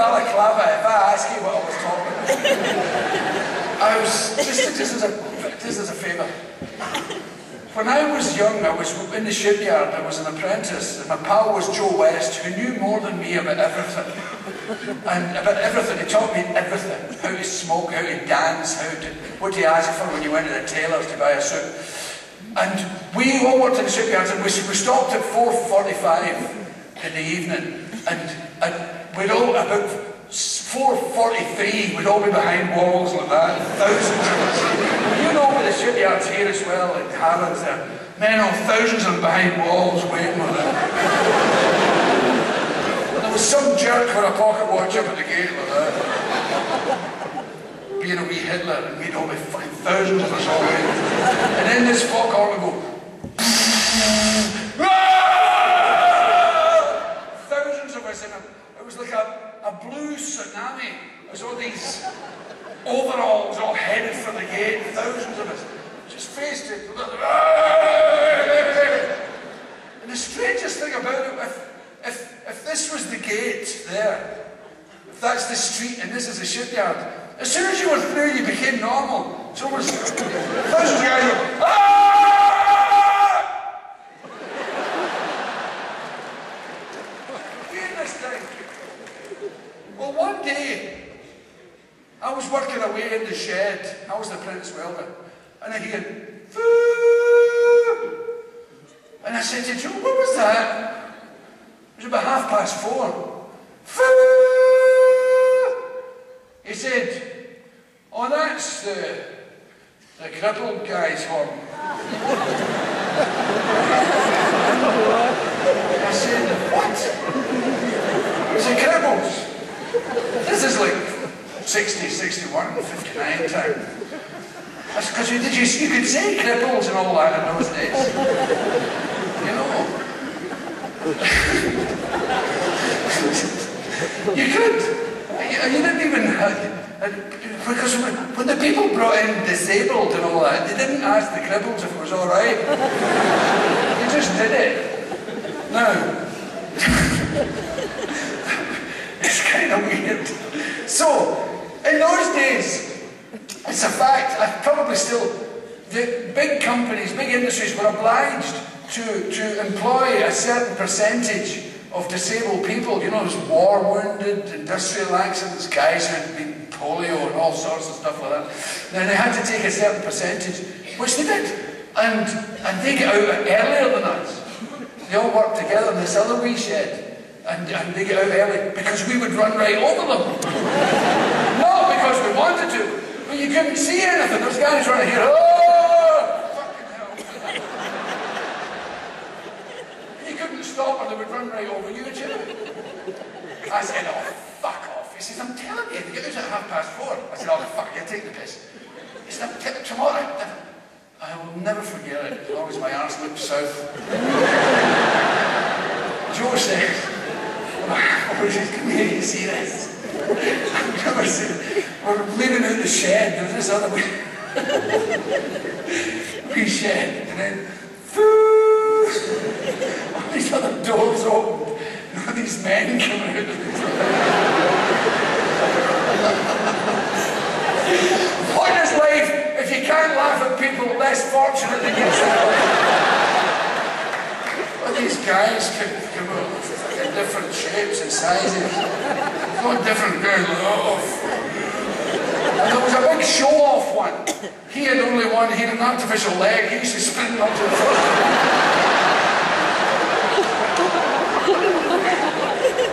balaclava if I ask you what I was talking about. I was, just, just as a, just as a favour. When I was young, I was in the shipyard, I was an apprentice, and my pal was Joe West, who knew more than me about everything. And about everything, he taught me everything. How to smoke, how to dance, how to, what to ask for when you went to the tailor's to buy a suit. And we all worked in the shipyards, and we, we stopped at 4.45 in the evening, and, and we'd all, about 4.43, we'd all be behind walls like that, thousands of us. You know with the shipyards here as well, like Harrods, there, men on thousands of them behind walls waiting on it. There was some jerk with a pocket watch up at the gate like that. Being a wee Hitler, and we'd all be thousands of us all waiting. And then this fuck all would go, in a, it was like a a blue tsunami. There's all these overalls all headed for the gate, thousands of us, just faced it. And the strangest thing about it, if, if, if this was the gate there, if that's the street and this is the shipyard, as soon as you were through, you became normal. So it was thousands of guys ah were, ah! Goodness thing. Well, one day, I was working away in the shed. I was the apprentice welder. And I hear, Foo! And I said to Joe, what was that? It was about half past four. Foo! He said, oh, that's the, the crippled guy's horn. I said, what? He said, cripples. This is like 60, 61, 59 time. That's because you, you, you could say cripples and all that in those days. You know. you could. You, you didn't even because when, when the people brought in disabled and all that, they didn't ask the cripples if it was all right. They just did it. Now, it's kind of weird. So, in those days, it's a fact, I probably still, the big companies, big industries were obliged to, to employ a certain percentage of disabled people. You know, there's war wounded, industrial accidents, guys who had been polio and all sorts of stuff like that. Now they had to take a certain percentage, which they did. And, and they get out earlier than us. They all work together in this other wee shed and, and they get out early because we would run right over them. Wanted to, but you couldn't see anything. Those guys running here, oh, fucking hell. you couldn't stop and they would run right over you, Jim. I said, oh, fuck off. He says, I'm telling you, they get at half past four. I said, oh, fuck, you take the piss. He said, tomorrow. I will never forget it as long as my arse looks south. Joe says, Come here, you see this? I've We're living in the shed. There's this other wee shed. And then, foo! All these other doors open. And all these men coming out What is life if you can't laugh at people less fortunate than yourself? Well, these guys come, come up different shapes and sizes. Got different girls. Oh. And there was a big show-off one. He had only one, he had an artificial leg, he used to spin up to the front.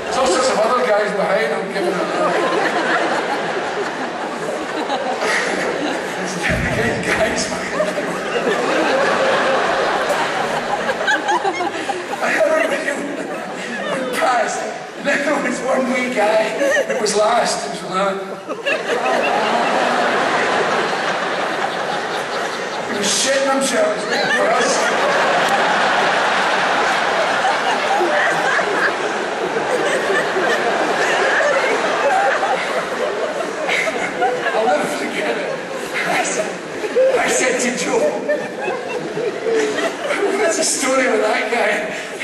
There's all of other guys behind him giving him There's guys I had a video guys. Then there was one guy that was last. It was like, he was shitting himself for us. I'll never forget it. I said, I said to Joe, what's the story with that guy?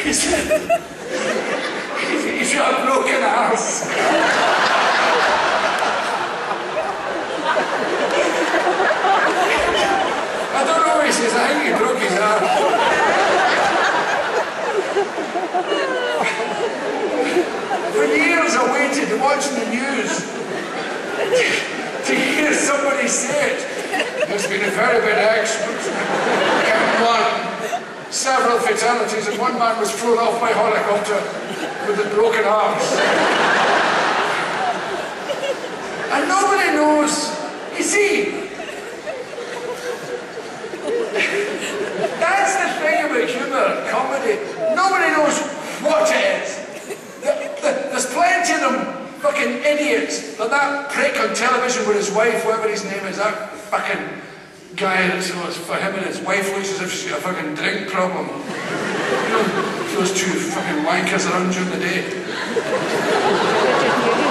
He said, He's got a broken ass. For years I waited watching the news to hear somebody say it. There's been a very bad accident. One. Several fatalities and one man was thrown off by helicopter with a broken arms. And nobody knows. You see, that's the thing about humour, comedy. Nobody knows what it is. There's plenty of them fucking idiots. Like that prick on television with his wife, whatever his name is, that fucking guy that's know, for him and his wife looks as if she's got a fucking drink problem. You know, those two fucking wankers around during the day.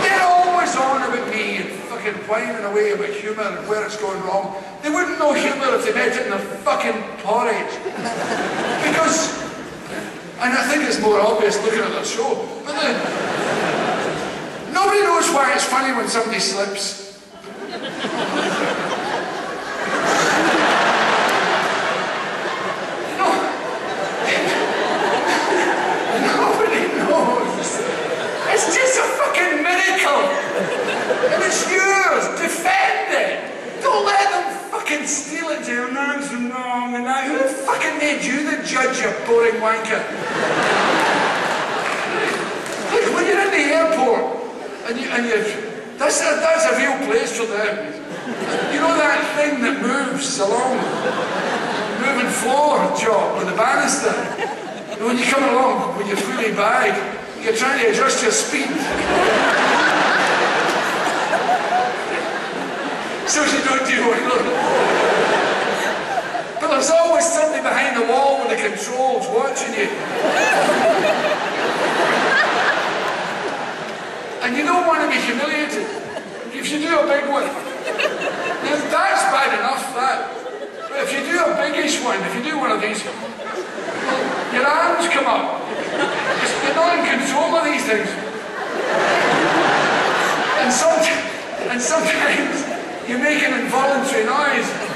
They're always on about me and fucking whining away about humour and where it's going wrong. They wouldn't know humour if they met it in their fucking porridge. Because and I think it's more obvious looking at their show. But the, nobody knows why it's funny when somebody slips. No. Nobody knows. It's just a fucking miracle. And it's yours. Defend it. Don't let them fucking steal it, wrong. And who fucking you the judge, boring wanker? Look, when you're in the airport and you and you that's a, that's a real place for them. You know that thing that moves along, moving floor job with the banister. And when you come along, when you're fully bag, you're trying to adjust your speed. so you don't do what But there's always somebody behind the wall with the controls watching you. and you don't want to be humiliated. If you do a big one, that's bad enough, that. But if you do a biggish one, if you do one of these, your arms come up. You're not in control of these things. And, and sometimes you make an involuntary noise.